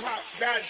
pop that.